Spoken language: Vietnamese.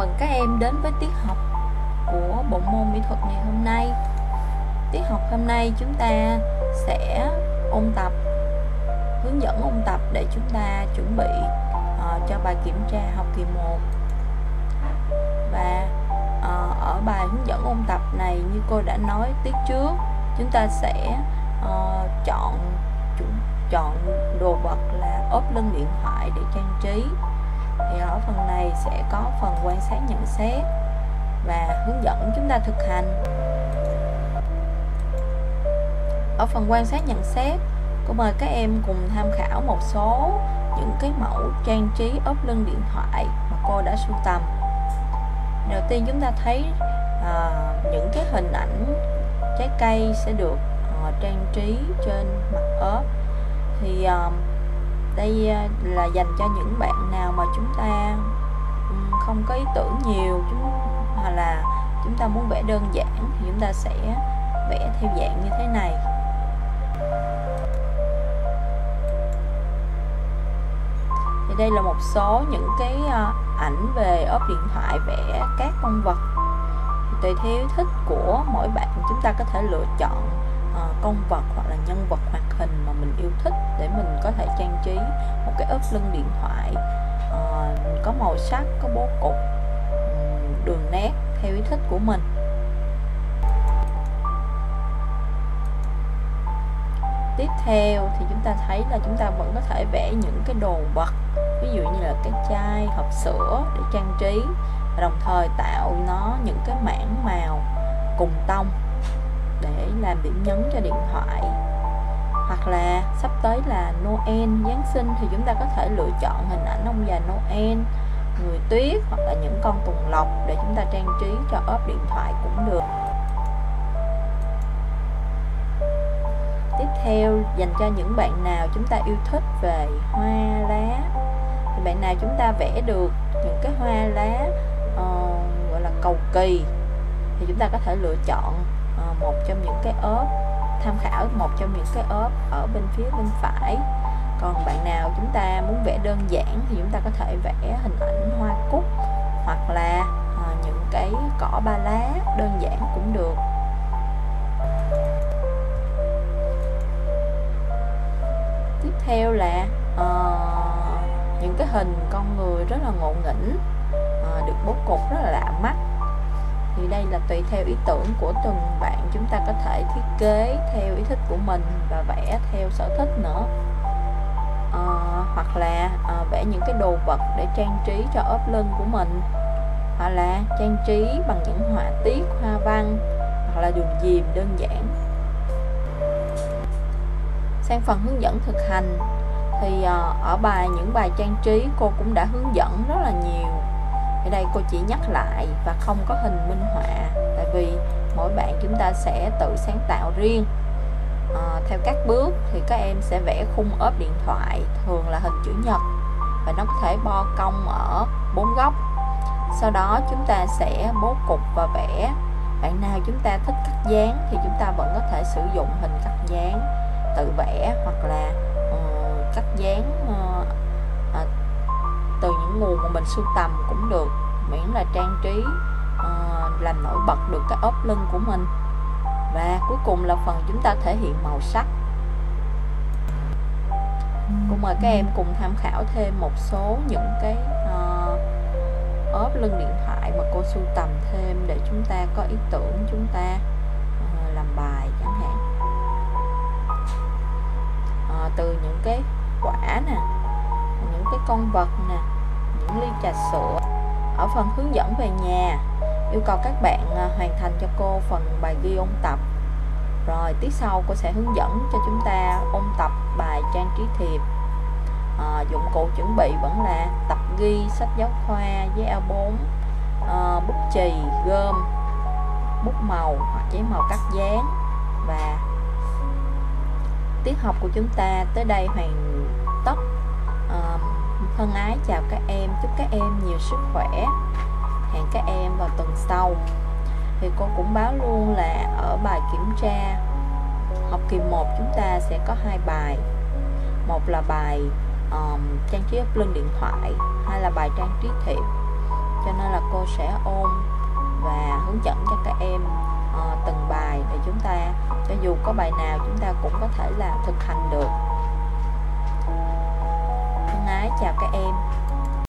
mừng các em đến với tiết học của bộ môn mỹ thuật ngày hôm nay. Tiết học hôm nay chúng ta sẽ ôn tập hướng dẫn ôn tập để chúng ta chuẩn bị uh, cho bài kiểm tra học kỳ 1 và uh, ở bài hướng dẫn ôn tập này như cô đã nói tiết trước chúng ta sẽ uh, chọn chọn đồ vật là ốp lưng điện thoại để trang trí thì ở phần này sẽ có phần quan sát nhận xét và hướng dẫn chúng ta thực hành. Ở phần quan sát nhận xét cô mời các em cùng tham khảo một số những cái mẫu trang trí ốp lưng điện thoại mà cô đã sưu tầm. Đầu tiên chúng ta thấy à, những cái hình ảnh trái cây sẽ được à, trang trí trên mặt ốp. Thì à, đây à, là dành cho những bạn nào mà chúng ta không có ý tưởng nhiều, chúng, hoặc là chúng ta muốn vẽ đơn giản thì chúng ta sẽ vẽ theo dạng như thế này. Thì đây là một số những cái à, ảnh về ốp điện thoại vẽ các con vật. Thì tùy theo thích của mỗi bạn, chúng ta có thể lựa chọn à, con vật hoặc là nhân vật mà ốp lưng điện thoại uh, có màu sắc có bố cục đường nét theo ý thích của mình. Tiếp theo thì chúng ta thấy là chúng ta vẫn có thể vẽ những cái đồ vật ví dụ như là cái chai hộp sữa để trang trí và đồng thời tạo nó những cái mảng màu cùng tông để làm điểm nhấn cho điện thoại. Hoặc là sắp tới là Noel Giáng sinh thì chúng ta có thể lựa chọn hình ảnh ông già Noel người tuyết hoặc là những con tuần lộc để chúng ta trang trí cho ốp điện thoại cũng được. Tiếp theo dành cho những bạn nào chúng ta yêu thích về hoa lá. Thì bạn nào chúng ta vẽ được những cái hoa lá uh, gọi là cầu kỳ thì chúng ta có thể lựa chọn uh, một trong những cái ốp tham khảo một trong những cái ốp ở bên phía bên phải. Còn bạn nào chúng ta muốn vẽ đơn giản thì chúng ta có thể vẽ hình ảnh hoa cúc hoặc là ờ, những cái cỏ ba lá đơn giản cũng được. Tiếp theo là uh, những cái hình con người rất là ngộ nghĩnh uh, được bố cục rất là lạ mắt thì đây là tùy theo ý tưởng của từng bạn. Chúng ta có thể thiết kế theo ý thích của mình và vẽ theo sở thích nữa. À, hoặc là à, vẽ những cái đồ vật để trang trí cho ốp lưng của mình. Hoặc là trang trí bằng những họa tiết hoa văn hoặc là đường diềm đơn giản. Sang phần hướng dẫn thực hành thì ờ, ở bài những bài trang trí cô cũng đã hướng dẫn rất là nhiều ở đây cô chỉ nhắc lại và không có hình minh họa. Tại vì mỗi bạn chúng ta sẽ tự sáng tạo riêng. À, theo các bước thì các em sẽ vẽ khung ốp điện thoại thường là hình chữ nhật và nó có thể bo cong ở bốn góc. Sau đó chúng ta sẽ bố cục và vẽ. Bạn nào chúng ta thích cắt dán thì chúng ta vẫn có thể sử dụng hình cắt dán tự vẽ hoặc là uh, cắt dán uh, nguồn mà mình sưu tầm cũng được miễn là trang trí uh, làm nổi bật được cái ốp lưng của mình. Và cuối cùng là phần chúng ta thể hiện màu sắc. Cô mời các em cùng tham khảo thêm một số những cái uh, ốp lưng điện thoại mà cô sưu tầm thêm để chúng ta có ý tưởng chúng ta uh, làm bài chẳng hạn. Uh, từ những cái quả nè những cái con vật nè những ly trà sữa. Ở phần hướng dẫn về nhà yêu cầu các bạn à, hoàn thành cho cô phần bài ghi ôn tập. Rồi tiết sau cô sẽ hướng dẫn cho chúng ta ôn tập bài trang trí thiệp. À, dụng cụ chuẩn bị vẫn là tập ghi sách giáo khoa với A4 à, bút chì gom bút màu hoặc giấy màu cắt dán. Và tiết học của chúng ta tới đây hoàn tất thân ái chào các em chúc các em nhiều sức khỏe. Hẹn các em vào tuần sau. Thì cô cũng báo luôn là ở bài kiểm tra. Học kỳ 1 chúng ta sẽ có hai bài. Một là bài um, trang trí ấp lưng điện thoại hai là bài trang trí thiệp. Cho nên là cô sẽ ôn và hướng dẫn cho các em uh, từng bài để chúng ta cho dù có bài nào chúng ta cũng có thể là thực hành được chào các em.